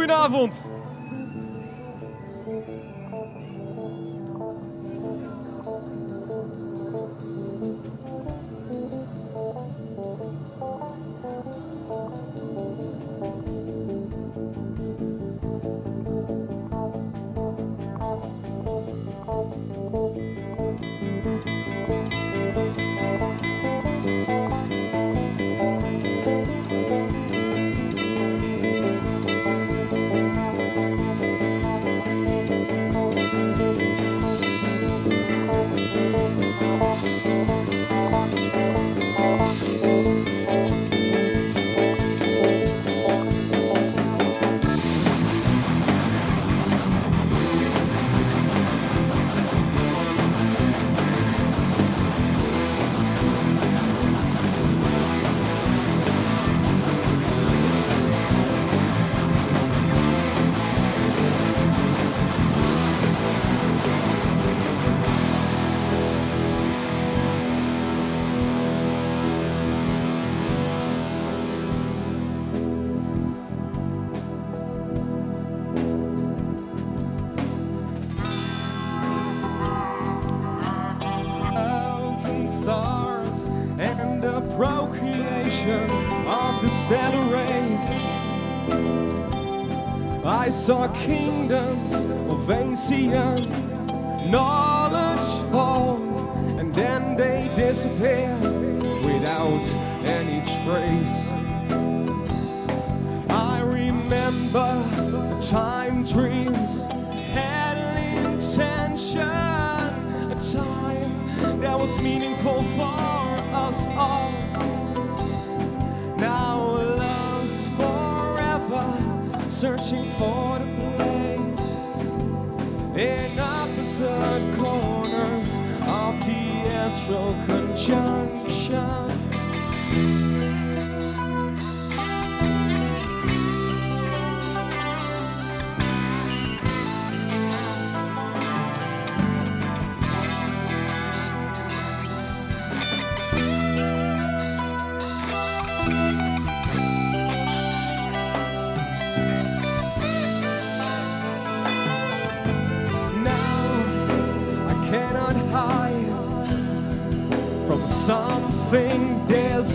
Goedenavond. Saw kingdoms of ancient knowledge fall, and then they disappear without any trace. I remember the time dreams had an intention, a time that was meaningful for us all. Now love's forever, searching for the astral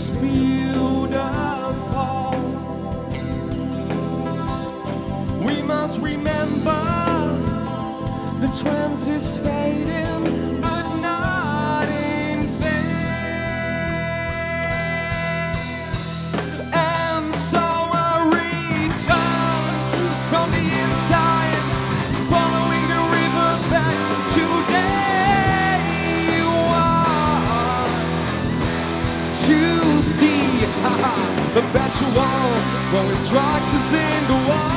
beautiful. We must remember the trance is fading, the better wall, going structures in the wall,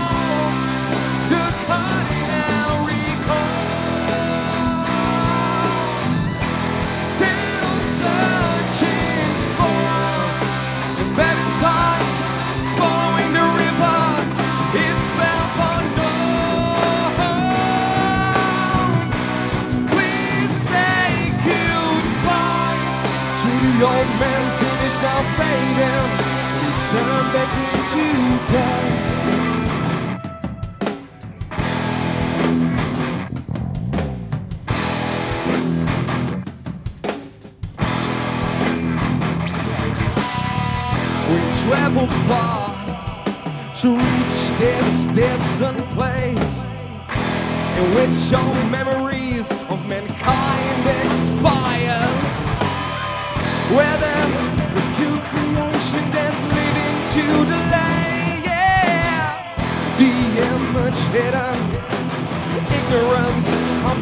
Return back into dust. We traveled far to reach this distant place in which all memories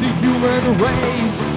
the human race.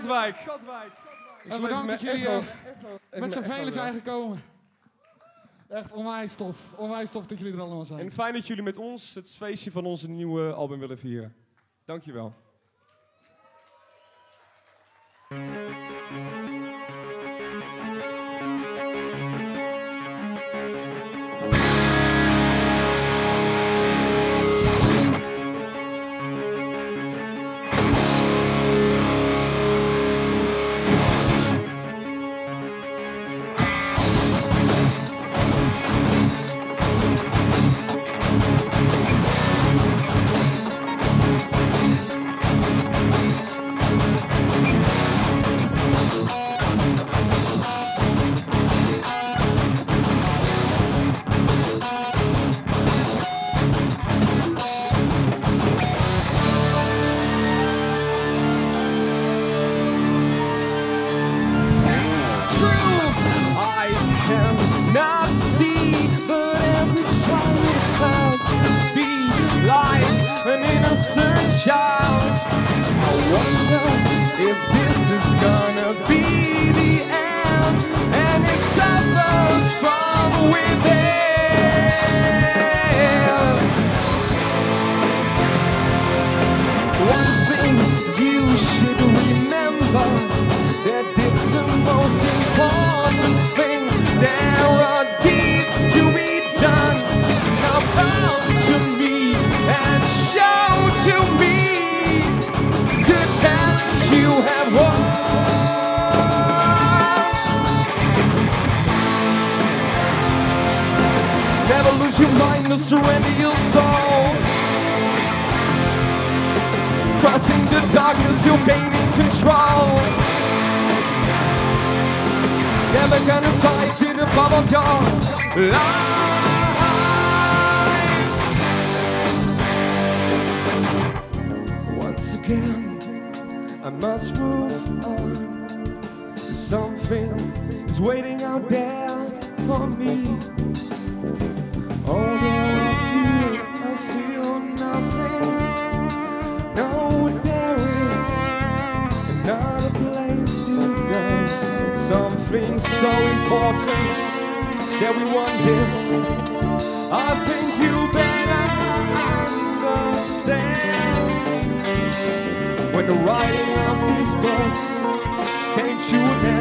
Katwijk. Bedankt dat jullie eh, met z'n velen zijn gekomen. Echt onwijs tof. Onwijs tof dat jullie er allemaal zijn. En fijn dat jullie met ons het feestje van onze nieuwe album willen vieren. Dankjewel. something is waiting out there for me. Although I feel, I feel nothing. No, there is another place to go. Something so important that we want this. I think you better understand when the writing of this book. came to an end.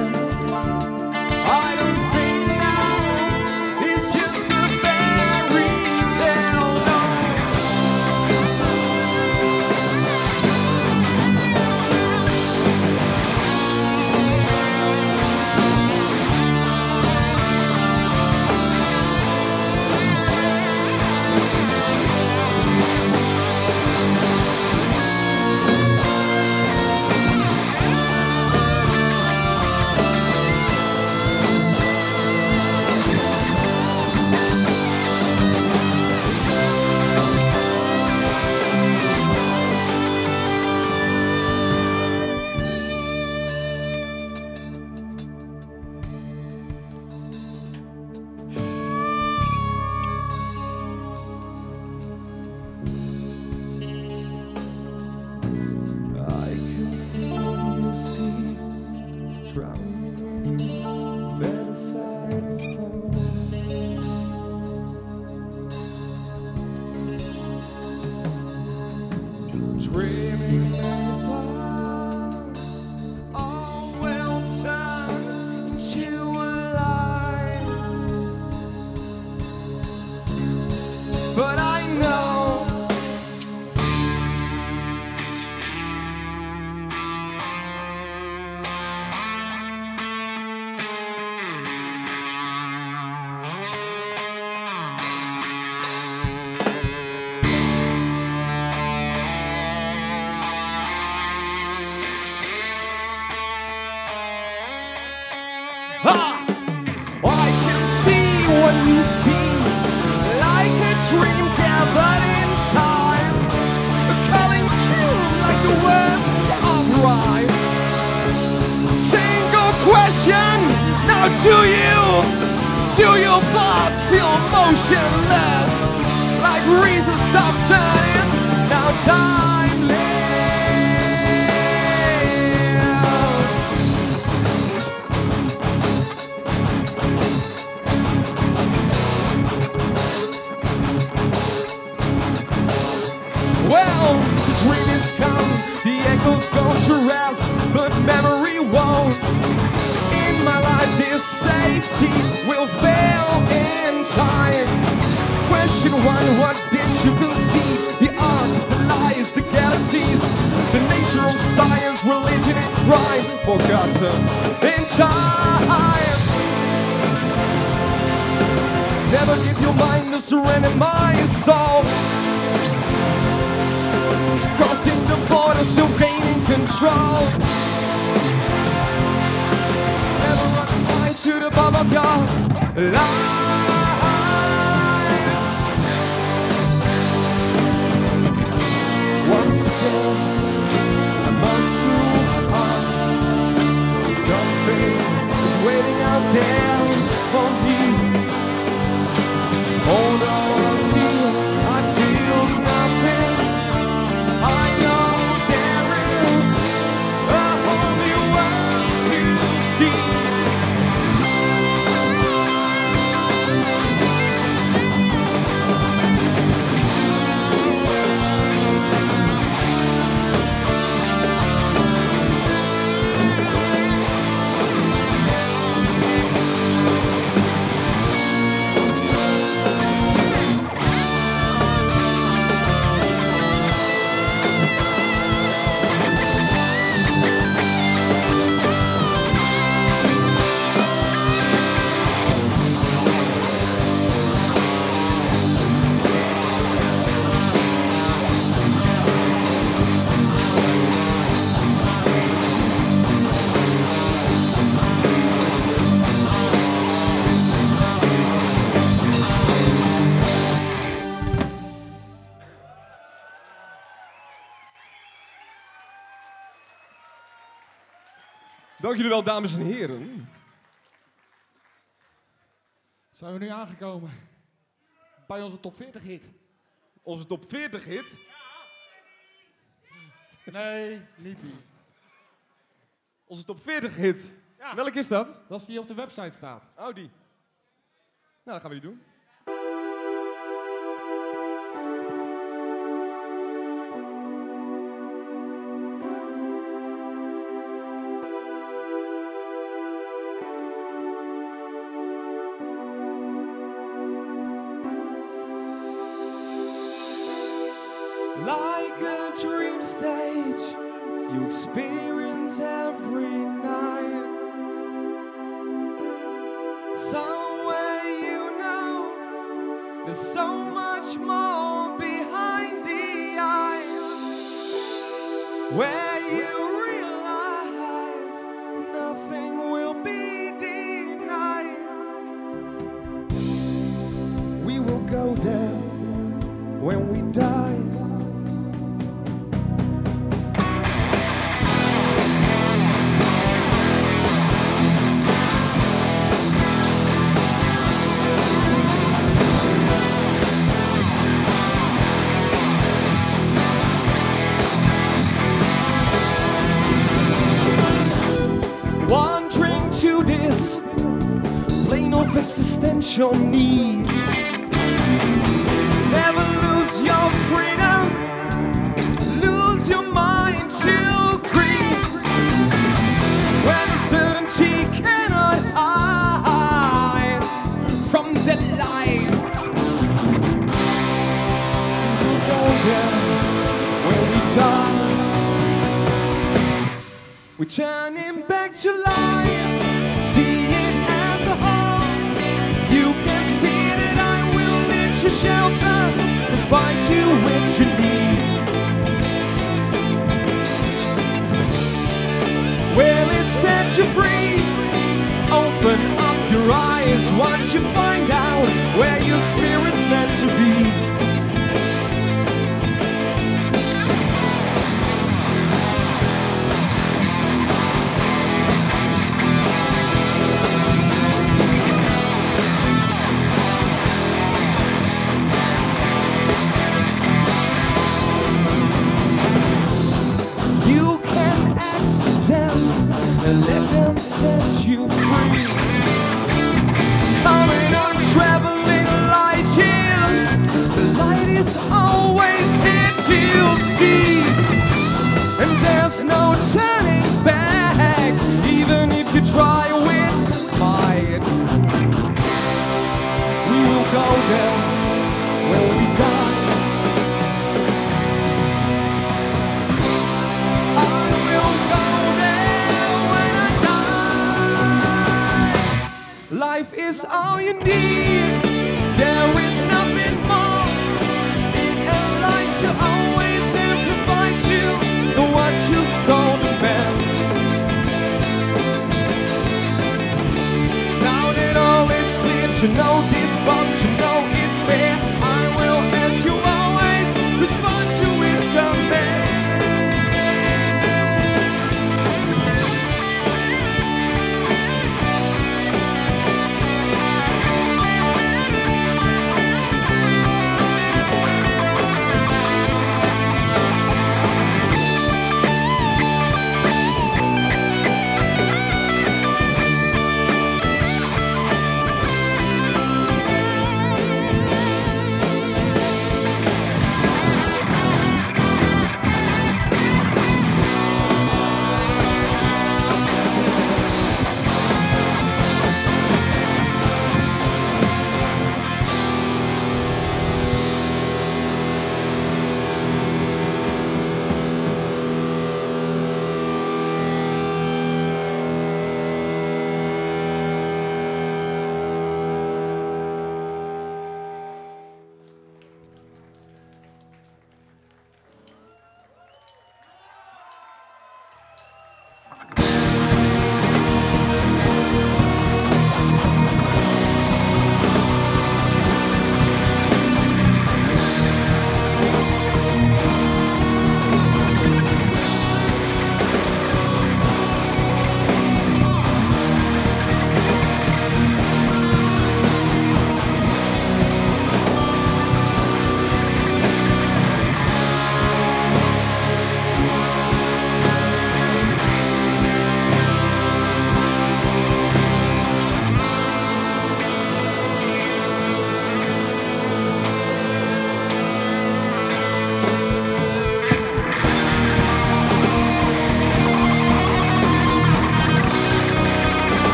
of your life. Dank jullie wel, dames en heren. Zijn we nu aangekomen bij onze top 40 hit? Onze top 40 hit? Nee, niet die. Onze top 40 hit. Welk is dat? Dat is die op de website staat. Oh, die. Nou, dat gaan we die doen.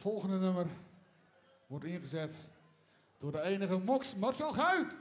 volgende nummer wordt ingezet door de enige Mox Marcel Guit.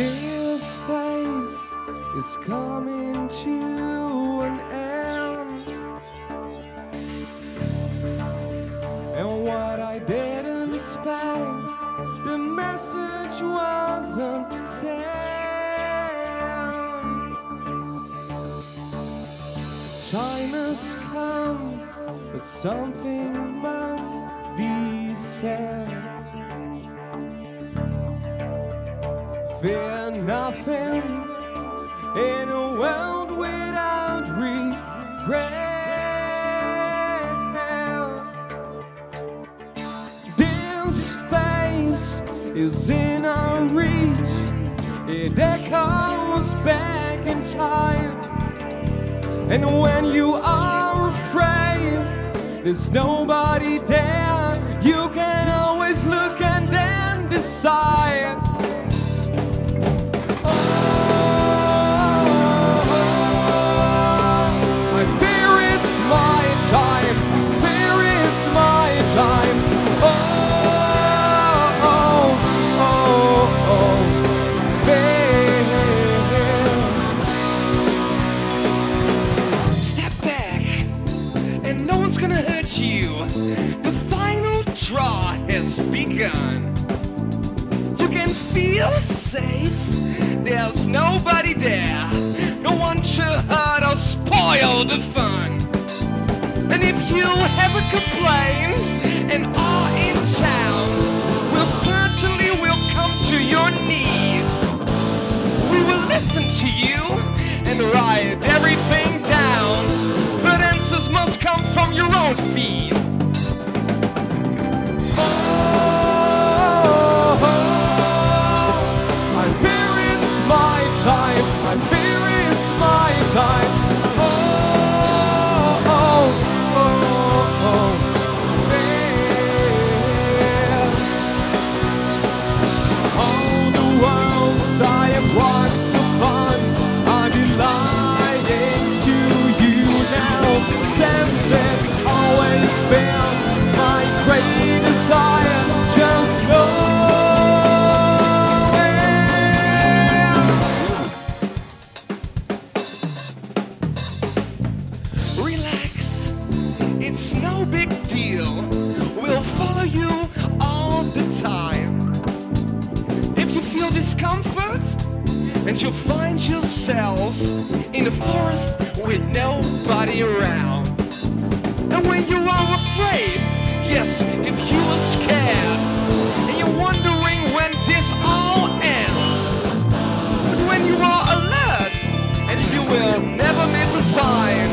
This phase is coming to an end. And what I didn't expect, the message wasn't sent. Time has come, but something must be said. Fear nothing in a world without regret. This space is in our reach, it echoes back in time. And when you are afraid, there's nobody there. You can always look and then decide. Has begun. You can feel safe. There's nobody there. No one to hurt or spoil the fun. And if you ever complain and are in town, we'll certainly will come to your need. We will listen to you and write everything down. But answers must come from your own feed. And you find yourself in the forest with nobody around, and when you are afraid, Yes, if you are scared and you're wondering when this all ends, but when you are alert and you will never miss a sign,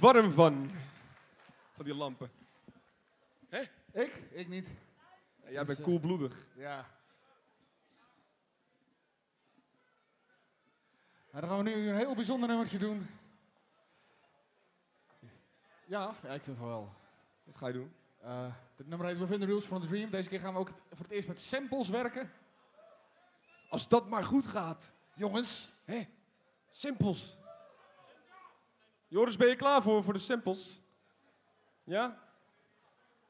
warm van. Van die lampen. Ik? Ik niet. Jij Dus, bent eh, koelbloedig. Ja. En dan gaan we nu een heel bijzonder nummertje doen. Ja, ja ik vind het wel. Wat ga je doen? Eh dit nummer heet Within the Rules from the Dream. Deze keer gaan we ook voor het eerst met samples werken. Als dat maar goed gaat. Jongens, Hé, simpels. Joris, ben je klaar voor, voor de simpels? Ja?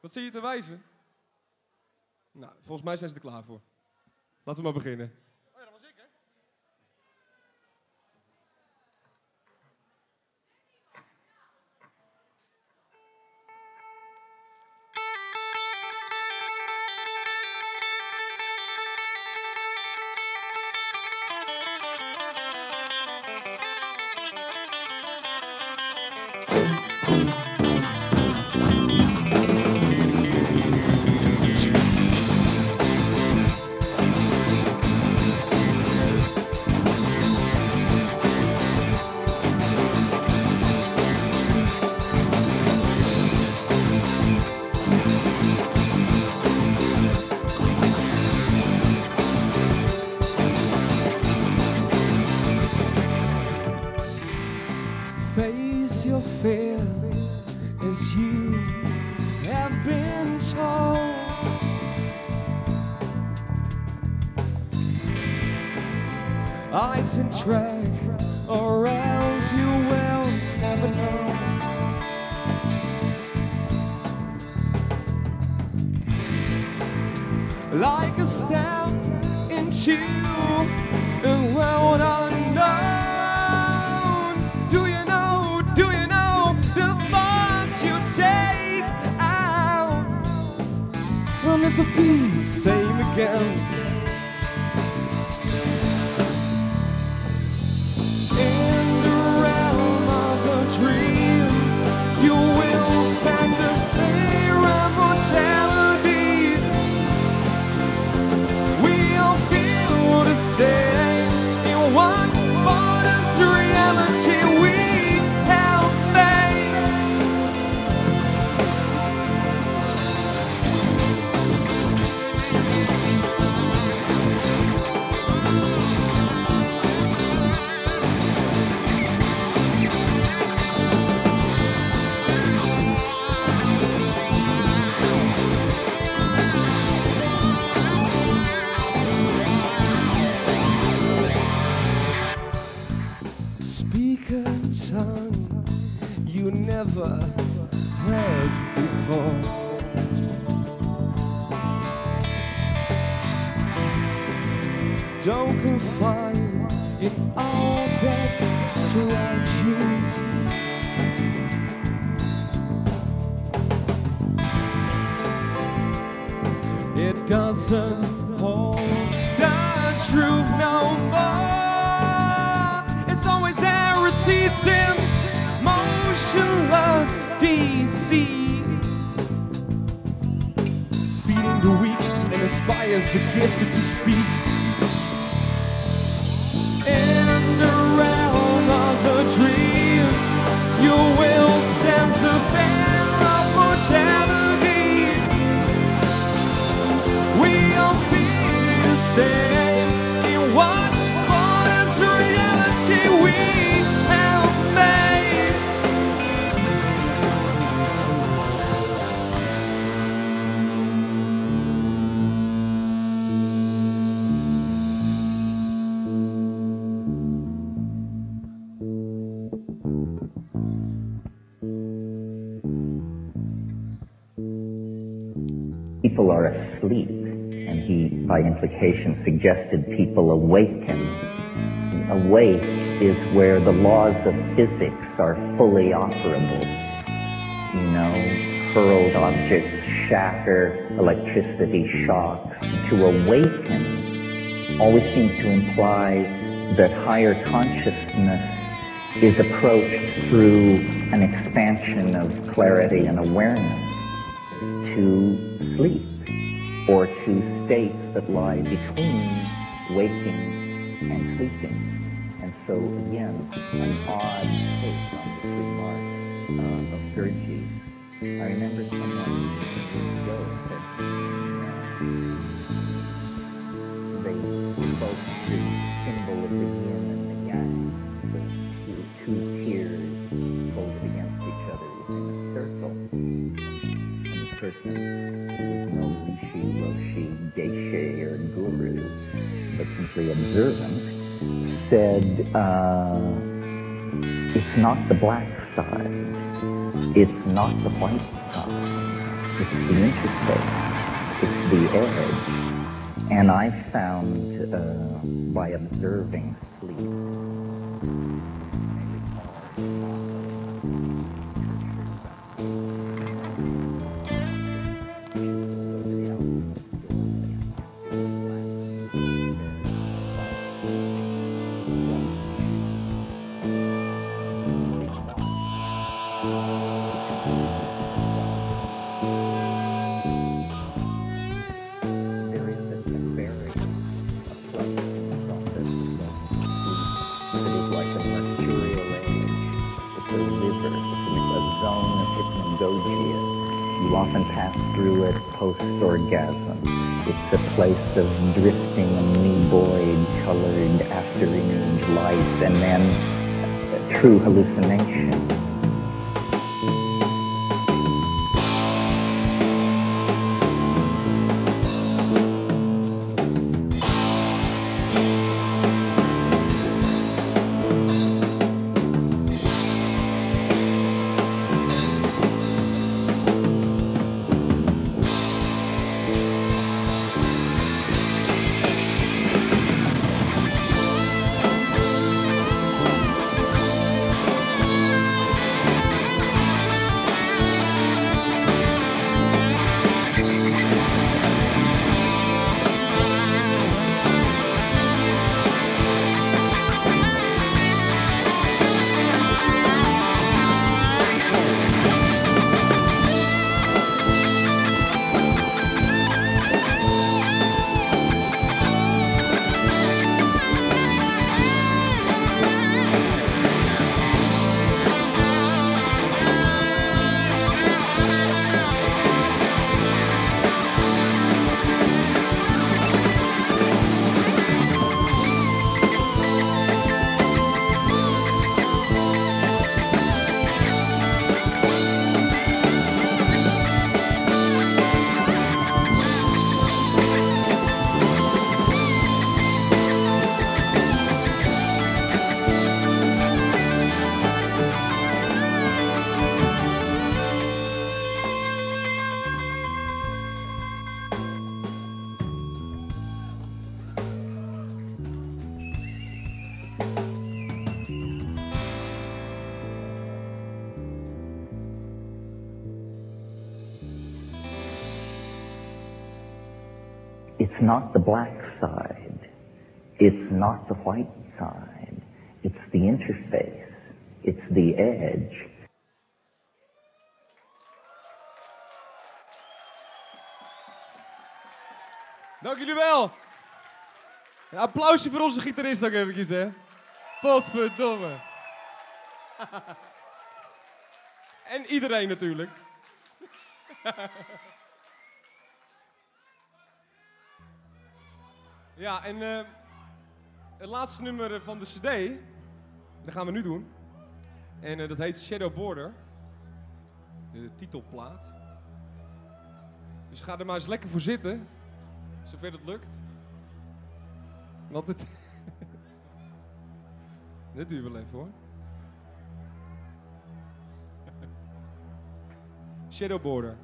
Wat zie je te wijzen? Nou, volgens mij zijn ze er klaar voor. Laten we maar beginnen. Into a world unknown. Do you know? Do you know the thoughts you take out will never be the same again? Never heard before. don't confine in all that's tragic. It doesn't hold the truth no more. It's always there, it seeps in motionless DC. Feeding the weak and inspires the gifted to speak. By implication, suggested people awaken. Awake is where the laws of physics are fully operable. You know, hurled objects shatter, electricity shocks. To awaken always seems to imply that higher consciousness is approached through an expansion of clarity and awareness to sleep or to states that lie between waking and sleeping. And so again, an odd take on this remark uh, of Gurdjieff's. I remember someone years ago said uh, they spoke the symbol of the yin and the yang, the two, tiers folded against each other within a circle and the person geisha, or guru, but simply observant, said, uh, it's not the black side, it's not the white side, it's the interface, it's the edge. And I found uh, by observing sleep, of drifting amoeboid colored after-image light and then uh, true hallucination. The black side. It's not the white side. It's the interface. It's the edge. Dank jullie wel. Een applausje voor onze gitarist ook eventjes, hè. Potverdomme. en iedereen natuurlijk. ja, en eh, het laatste nummer van de cd, dat gaan we nu doen. En eh, dat heet Shadow Border. De titelplaat. Dus ga er maar eens lekker voor zitten. Zover het lukt. Want het. Dit duurt wel even hoor. Shadow Border.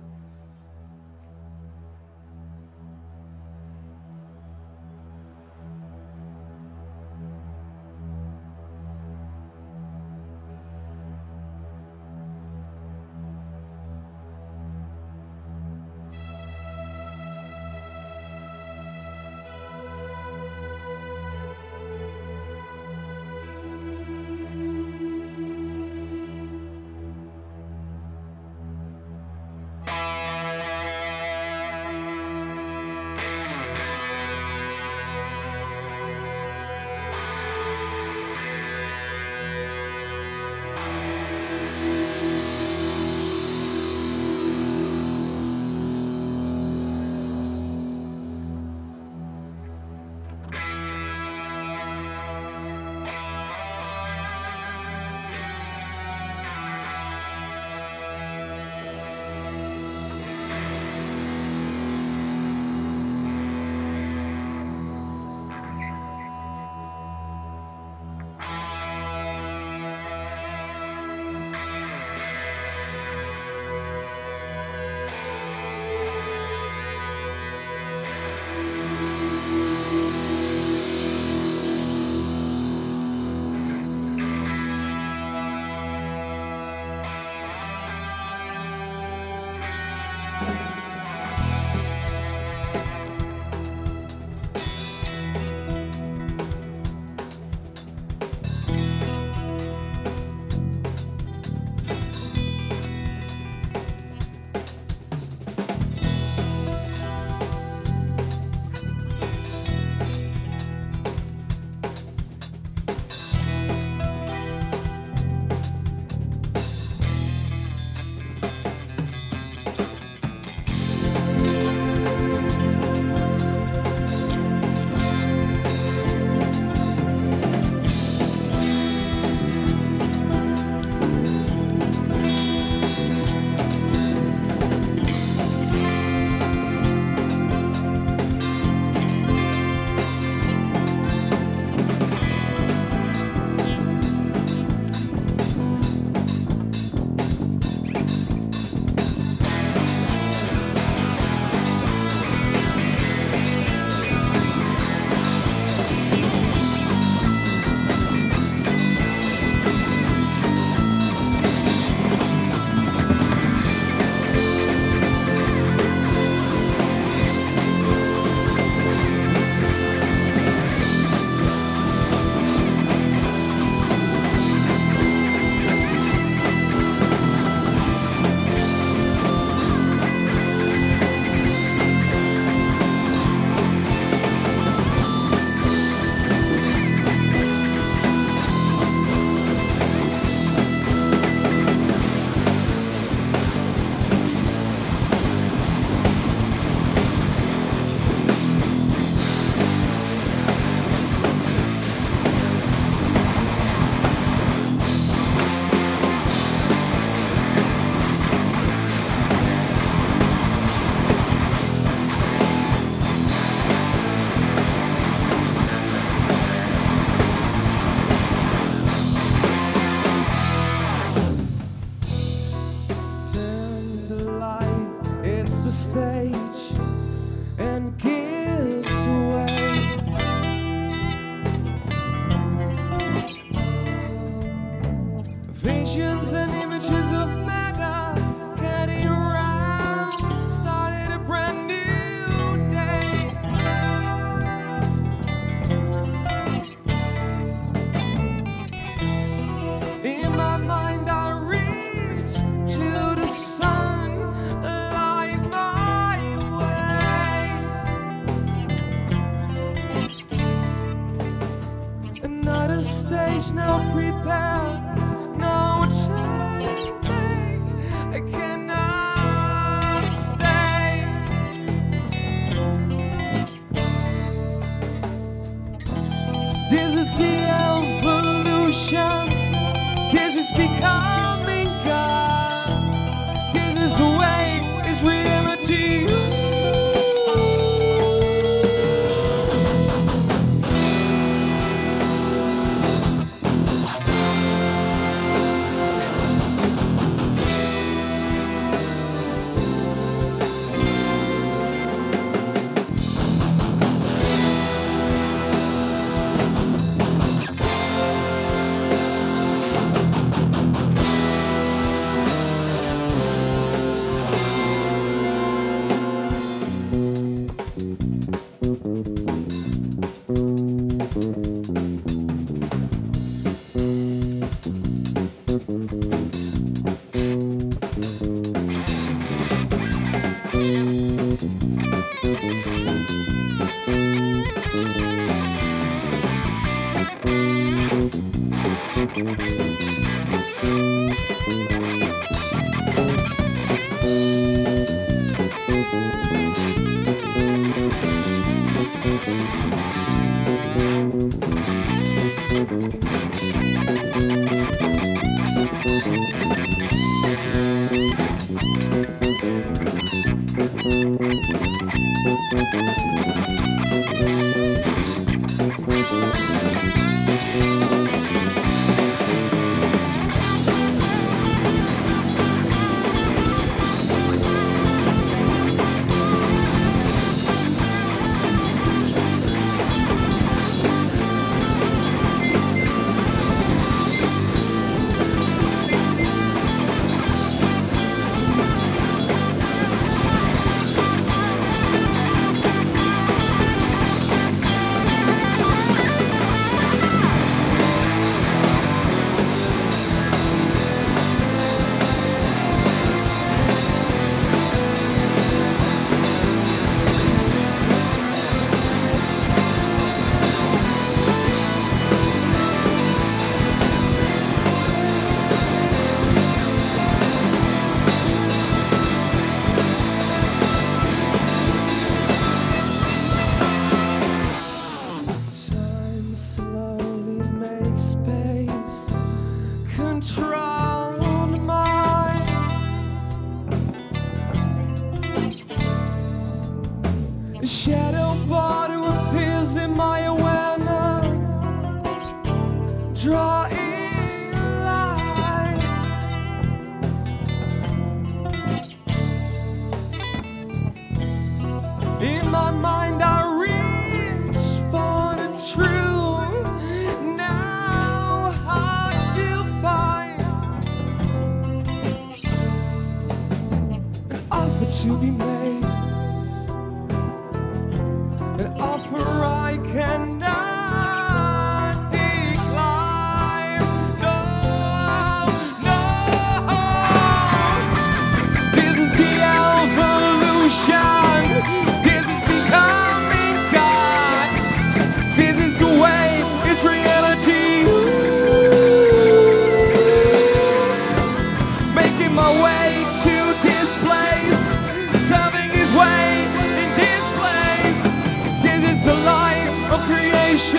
Creation.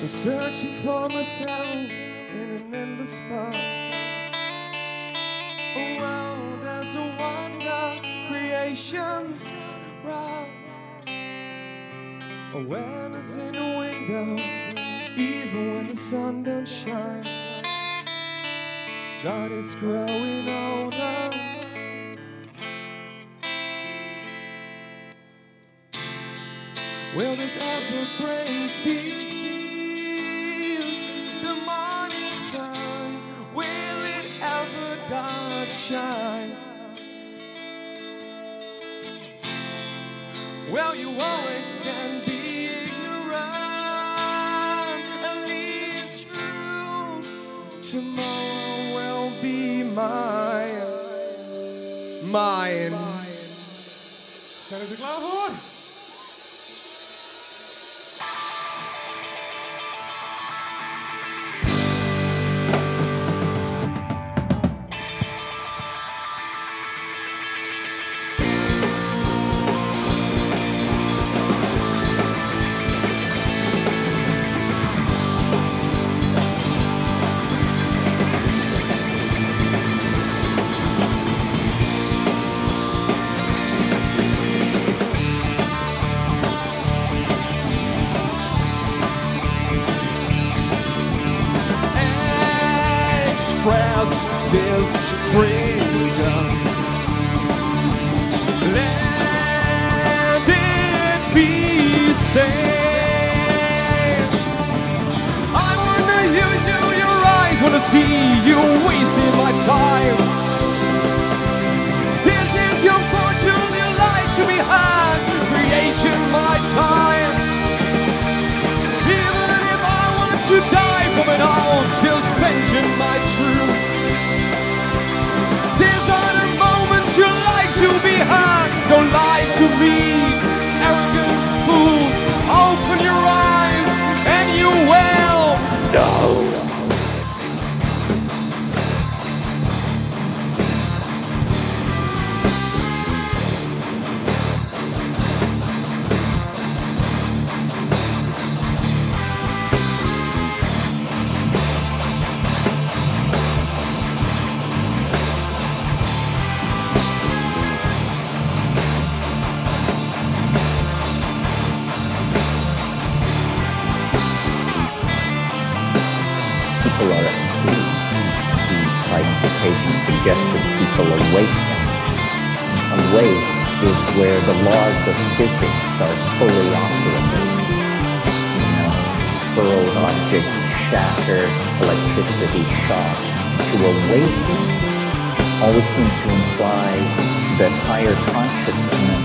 I'm searching for myself in an endless path. Around as a wonder, creation's wrath. Awareness in the window, even when the sun don't shine. God is growing older. Will this ever break peace? The morning sun, will it ever not shine? Well, you always can be ignorant, at least true. Tomorrow will be mine, mine. Zijn er klaar voor? Same. I wanna you, you, your eyes, wanna see you wasting my time. This is your fortune, your life to be had, creation my time. Even if I want to die from it all, physics are fully operable. You know, furled objects shatter, electricity shock. To awaken always seems to imply that higher consciousness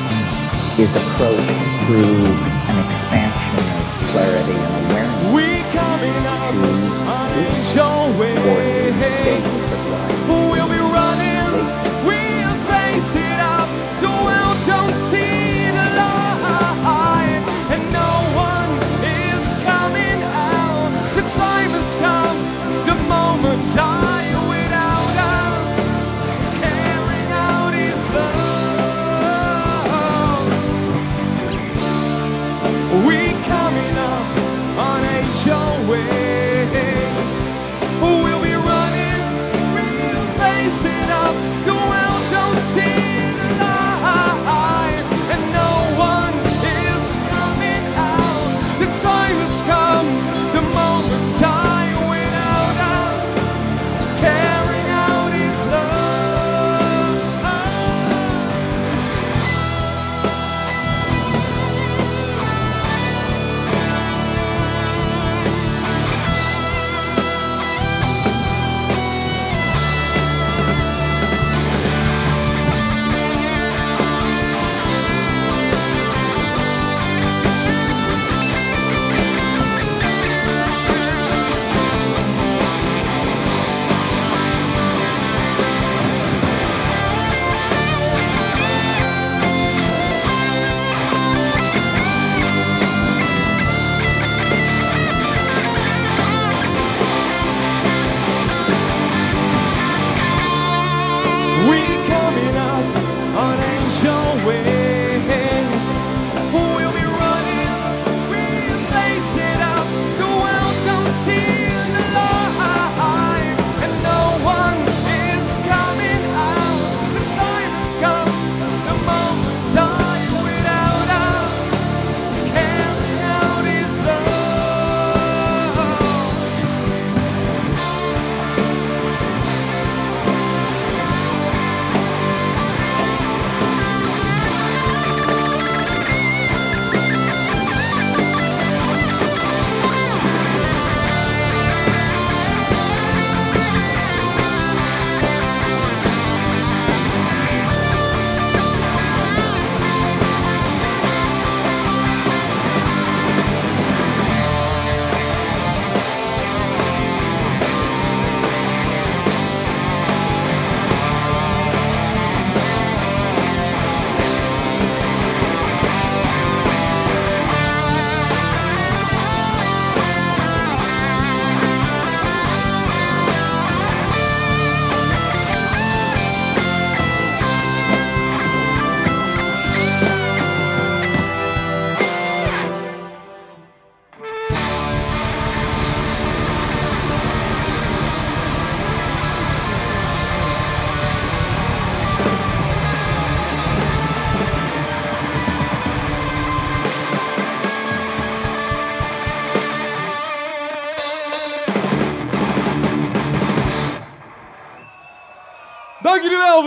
is approached through an expansion of clarity and awareness We coming up on angel ordinary states wings. of life. We'll be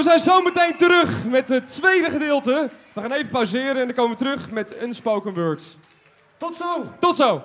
We zijn zo meteen terug met het tweede gedeelte. We gaan even pauzeren en dan komen we terug met Unspoken Words. Tot zo! Tot zo!